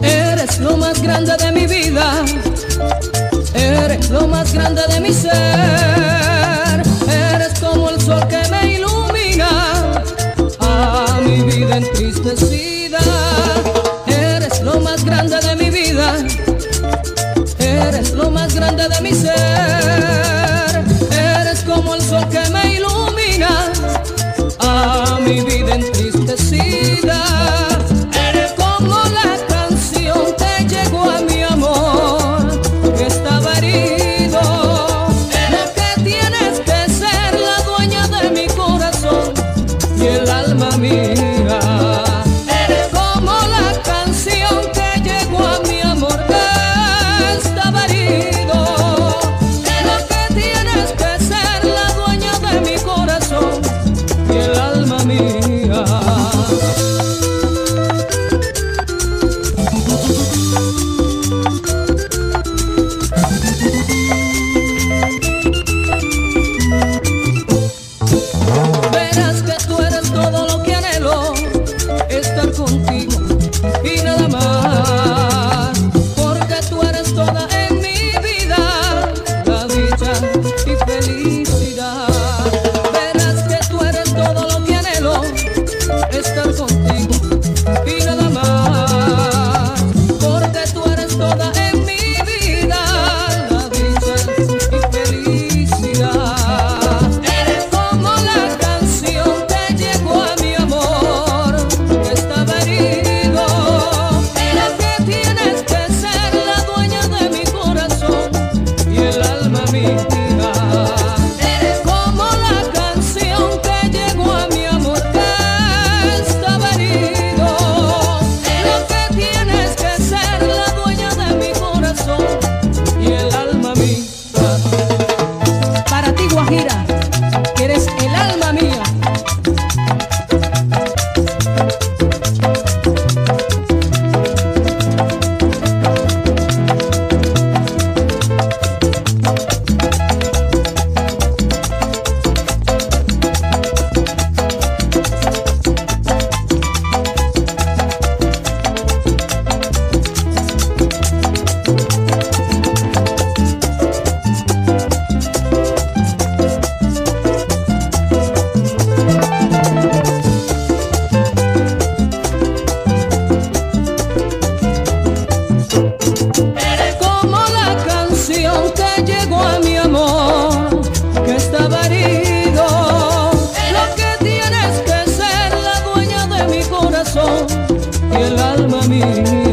Eres lo más grande de mi vida, eres lo más grande de mi ser. Mira. usted llegó a mi amor, que estaba herido. Lo que tienes que ser la dueña de mi corazón y el alma mía.